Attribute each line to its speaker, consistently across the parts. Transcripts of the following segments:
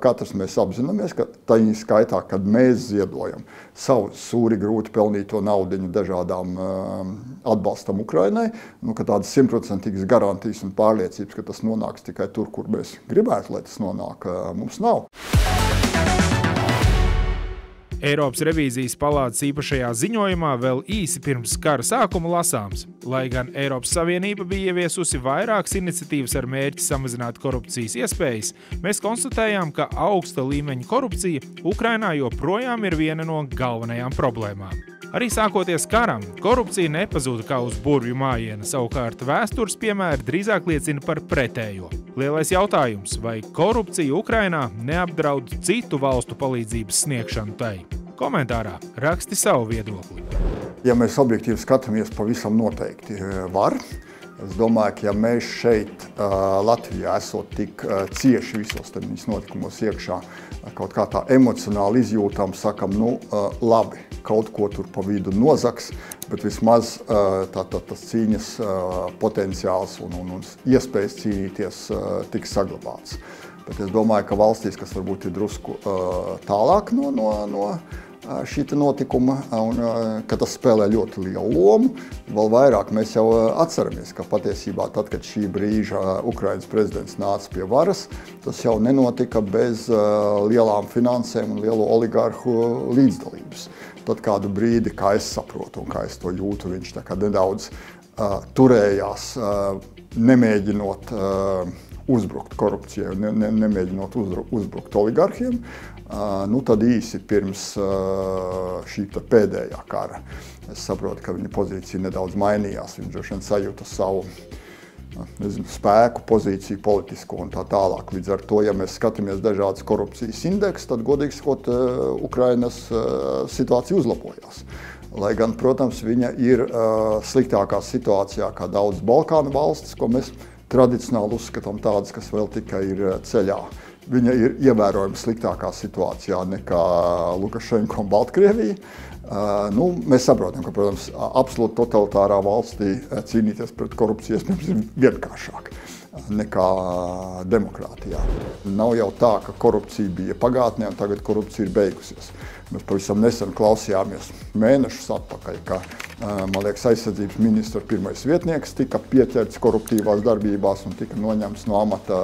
Speaker 1: Katrs mēs apzināmies, ka tā ir skaitā, kad mēs ziedojam savu sūri grūti pelnīto naudu dažādām uh, atbalstam Ukrainai, nu, ka tādas simtprocentīgas garantijas un pārliecības, ka tas nonāks tikai tur, kur mēs gribētu, lai tas nonāk, uh, mums nav.
Speaker 2: Eiropas revīzijas palātas īpašajā ziņojumā vēl īsi pirms kara sākuma lasāms. Lai gan Eiropas Savienība bija ieviesusi vairākas iniciatīvas ar mērķi samazināt korupcijas iespējas, mēs konstatējām, ka augsta līmeņa korupcija Ukrainā joprojām ir viena no galvenajām problēmām. Arī sākoties karam, korupcija nepazuda kā uz burvju mājiena, savukārt vēstures piemēri drīzāk liecina par pretējo. Lielais jautājums, vai korupcija Ukrainā neapdraud citu valstu palīdzības sniegšanu tai? Komentārā raksti savu viedokli.
Speaker 1: Ja mēs objektīvi skatāmies, pavisam noteikti var. Es domāju, ka ja mēs šeit, Latvijā, esot tik cieši visos viņas notikumos iekšā, kaut kā tā emocionāli izjūtam, sakam, nu, labi, kaut ko tur pa vidu nozags, bet vismaz tā, tā, tas cīņas potenciāls un, un, un iespējas cīnīties tiks saglabāts. Bet es domāju, ka valstīs, kas varbūt ir drusku tālāk no, no, no šī notikuma, un ka tas spēlē ļoti lielu lomu. Vēl vairāk mēs jau atceramies, ka patiesībā tad, kad šī brīža Ukrainas prezidents nāca pie varas, tas jau nenotika bez lielām finansēm un lielu oligarhu līdzdalības. Tad kādu brīdi, kā es saprotu un kā es to jūtu, viņš nedaudz uh, turējās, uh, nemēģinot uh, uzbrukt korupcijai, ne, ne, nemēģinot uzbrukt oligarhiem. Uh, nu, tad īsi pirms uh, šī pēdējā kara es saprotu, ka viņa pozīcija nedaudz mainījās. Viņš droši vien sajūta savu nezinu, spēku, pozīciju, politisko un tā tālāk. Līdz ar to, ja mēs skatāmies dažādas korupcijas indeksus, tad, godīgi sakot, Ukrainas situācija uzlabojās. Lai gan, protams, viņa ir sliktākā situācijā kā daudz Balkānu valstis, ko mēs tradicionāli uzskatām tādas, kas vēl tikai ir ceļā viņa ir ievērojami sliktākā situācijā nekā Lukašenko un Baltkrievija. Uh, nu, mēs saprotam, ka, protams, absolūti totalitārā valstī cīnīties pret korupciju iespējams ir vienkāršāk nekā demokrātijā. Nav jau tā, ka korupcija bija pagātnē un tagad korupcija ir beigusies. Mēs pavisam nesen klausījāmies mēnešus atpakaļ, ka man liekas, aizsardzības ministra pirmais vietnieks tika pieķerts koruptīvās darbībās un tika noņemts no amata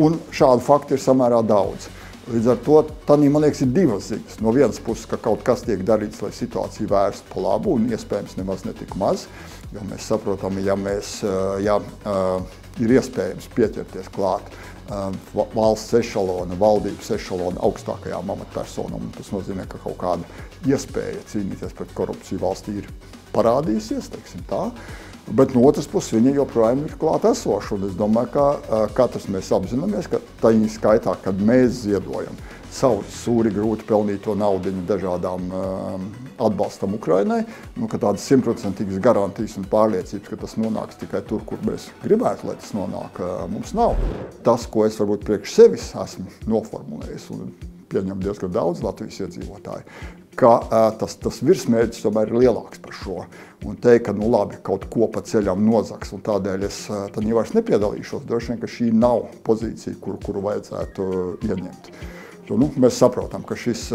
Speaker 1: Un šādu faktu ir samērā daudz. Līdz ar to tādī, man liekas, ir divas ziņas. No vienas puses, ka kaut kas tiek darīts, lai situāciju vērstu pa labu, un iespējams nemaz netik maz. Jo mēs saprotam, ja, mēs, ja ir iespējams pieķerties klāt valsts ešalona, valdības ešalona augstākajām amatpersonām, tas nozīmē, ka kaut kāda iespēja cīnīties pret korupciju valstī ir parādījusies, teiksim tā. Bet no otras puses, viņi joprojām ir klāt esoši. Es domāju, ka katrs mēs apzināmies, ka tā ir skaitā, kad mēs ziedojam savu sūri grūti pelnīto naudu dažādām atbalstam Ukrainai, nu, ka tādas simtprocentīgas garantijas un pārliecības, ka tas nonāks tikai tur, kur mēs gribētu, lai tas nonāk, mums nav. Tas, ko es varbūt priekš sevis esmu noformulējis, un pieņem diezgan daudz Latvijas iedzīvotāju, ka tas, tas virsmērķis tomēr ir lielāks par šo. Un teikt, ka nu, labi, kaut ko pa ceļam nozags, un tādēļ es tad jau vairs nepiedalīšos. Droši vien, ka šī nav pozīcija, kuru, kuru vajadzētu ieņemt. Jo, nu, mēs saprotam, ka šis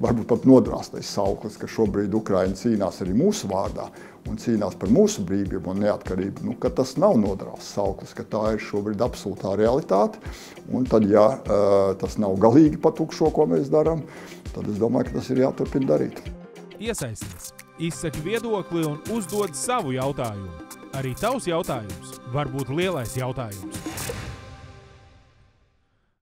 Speaker 1: varbūt pat nodrāstais sauklis, ka šobrīd Ukraina cīnās arī mūsu vārdā un cīnās par mūsu brīvību un neatkarību, nu, ka tas nav nodrāsts sauklis, ka tā ir šobrīd absolūtā realitāte. Un tad, ja tas nav galīgi patukšo, ko mēs darām, tad es domāju, ka tas ir jāturpina darīt.
Speaker 2: Iesaisties, izsaki viedokli un uzdod savu jautājumu. Arī tavs jautājums var būt lielais jautājums.